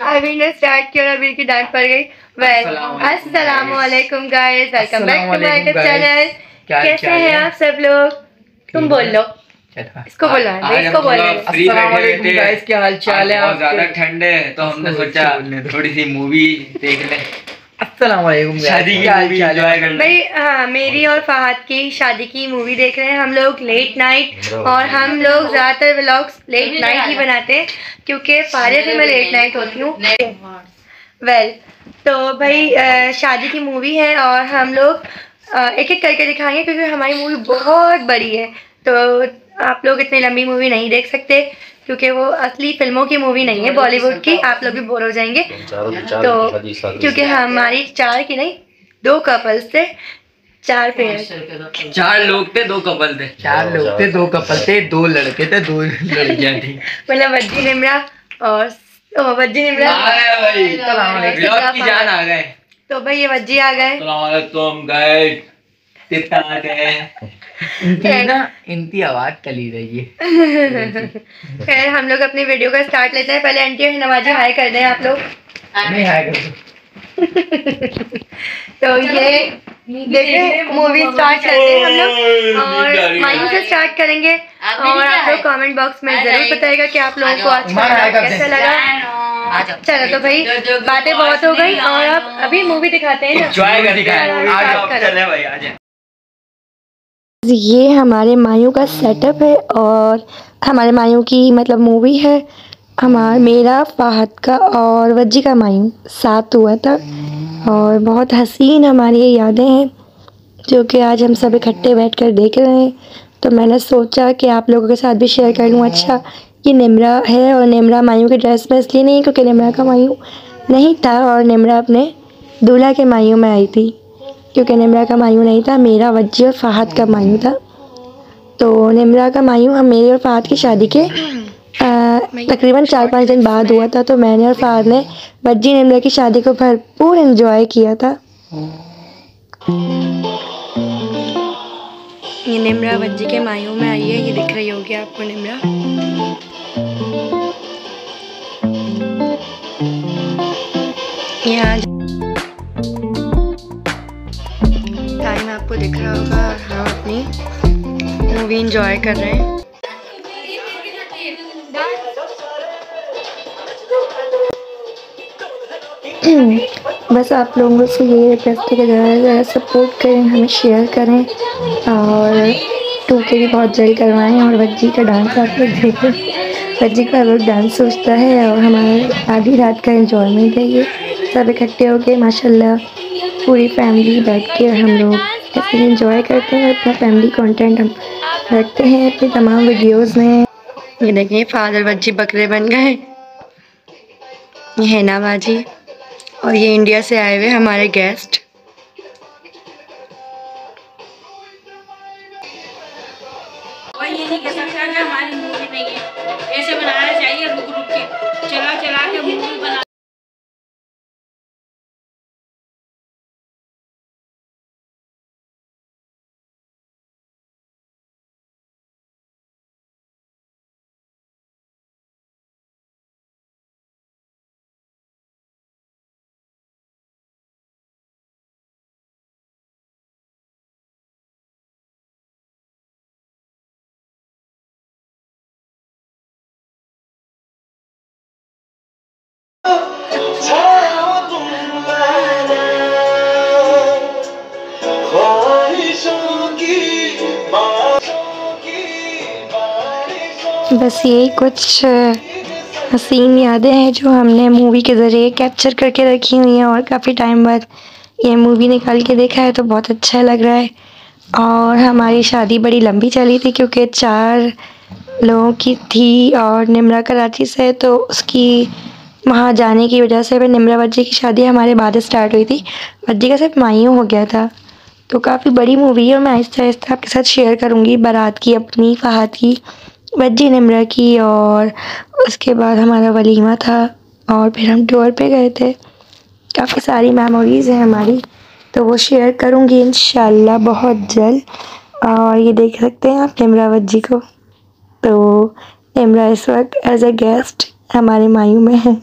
अभी ने स्टार्ट किया और अभी की डांट पड़ गई? वेल अस्सलाम वालेकुम guys welcome back to my YouTube channel कैसे हैं आप सब लोग? तुम बोल लो। इसको बोलो इसको बोलो गाइस क्या हाल चाल है आज ज़्यादा ठंड है तो हमने सोचा थोड़ी सी मूवी देख ले। शादी की क्या मूवी एंजॉय कर भाई हाँ मेरी और फहद की शादी की मूवी देख रहे हैं हम लोग लेट नाइट और हम लोग ज़्यादातर व्लॉग्स लेट नाइट ही बनाते हैं क्योंकि फारिग से मैं लेट नाइट होती हूँ। वेल तो भाई शादी की मूवी है और हम लोग एक एक करके दिखाएँगे क्योंकि हमारी मूवी बहुत बड़ी है। तो आप लोग इतनी लंबी मूवी नहीं देख सकते। क्योंकि वो असली फ़िल्मों की मूवी नहीं है बॉलीवुड की आप लोग भी बोर हो जाएँगे। तो क्योंकि हमारी चार की नहीं दो कपल्स थे चार पेयर चार लोग थे दो कपल थे। चार लोग थे दो कपल थे दो लड़के थे दो लड़कियाँ थी। मतलब वज्जी निमरा और ओ, वज्जी निमरा। भाई। की जान आ गए। तो भाई ये वज्जी आ गए। तुम गए कितना गए इनकी ना इनकी आवाज़ कली रही है। खैर हम लोग अपनी वीडियो का स्टार्ट लेते हैं। पहले आंटी और नवाजी हाय कर दें आप लोग। तो ये देखिए मूवी स्टार्ट करते हैं हम लोग। और मायू से स्टार्ट करेंगे। और आप लोग कमेंट बॉक्स में ज़रूर बताएगा कि आप लोगों को आज कैसा लगा। चलो तो भाई बातें बहुत हो गई और आप अभी मूवी दिखाते हैं ना। ये हमारे मायू का सेटअप है और हमारे मायू की मतलब मूवी है। हमारा मेरा, फाहद का और वज्जी का मायू साथ हुआ था। और बहुत हसीन हमारी ये यादें हैं, जो कि आज हम सब इकट्ठे बैठकर देख रहे हैं। तो मैंने सोचा कि आप लोगों के साथ भी शेयर कर लूँ। अच्छा ये निमरा है और निमरा मायू के ड्रेस में इसलिए नहीं, क्योंकि निमरा का मायू नहीं था और निमरा अपने दूल्हा के मायू में आई थी। क्योंकि निमरा का मायू नहीं था, मेरा वज्जी और फहद का मायू था। तो निमरा का मायू हम मेरे और फहद की शादी के तकरीबन चार पाँच दिन बाद हुआ था तो मैंने और फहद ने वज्जी निमरा की शादी को भरपूर एंजॉय किया था। ये निमरा वज्जी के मायू में आई है, ये दिख रही होगी आपको निमरा। यहाँ मूवी इंजॉय कर रहे हैं। बस आप लोगों से ये रिक्वेस्ट है कि ज़्यादा से ज़्यादा सपोर्ट करें, हमें शेयर करें और टू के भी बहुत जल्द करवाएँ और बज्जी का डांस आप लोग देखें। बज्जी का लोग डांस सोचता है और हमारे आधी रात का एंजॉयमेंट है ये। सब इकट्ठे होके माशाल्लाह पूरी फैमिली बैठ के हम लोग ऐसे इंजॉय करते हैं अपना फैमिली कंटेंट हम रखते हैं अपनी तमाम वीडियोस में। ये देखिए, फादर बच्ची बकरे बन गए। ये है नाबाजी और ये इंडिया से आए हुए हमारे गेस्ट ये हमारी मूवी में बस यही कुछ हसीन यादें हैं जो हमने मूवी के ज़रिए कैप्चर करके रखी हुई हैं और काफ़ी टाइम बाद ये मूवी निकाल के देखा है तो बहुत अच्छा लग रहा है। और हमारी शादी बड़ी लंबी चली थी क्योंकि चार लोगों की थी और निमरा कराची से तो उसकी वहाँ जाने की वजह से फिर निमरा बज्जी की शादी हमारे बाद स्टार्ट हुई थी। बज्जी का सिर्फ़ मायू हो गया था। तो काफ़ी बड़ी मूवी है और मैं आहिस्ता आहिस्ता आपके साथ शेयर करूँगी, बारात की, अपनी, फहद की। वज्जी निमरा की और उसके बाद हमारा वलीमा था और फिर हम टूर पे गए थे। काफ़ी सारी मेमोरीज़ हैं हमारी तो वो शेयर करूँगी इन बहुत जल्द। और ये देख सकते हैं आप निमरा बज्जी को। तो निमरा इस वक्त एज ए गेस्ट हमारे मायू में है।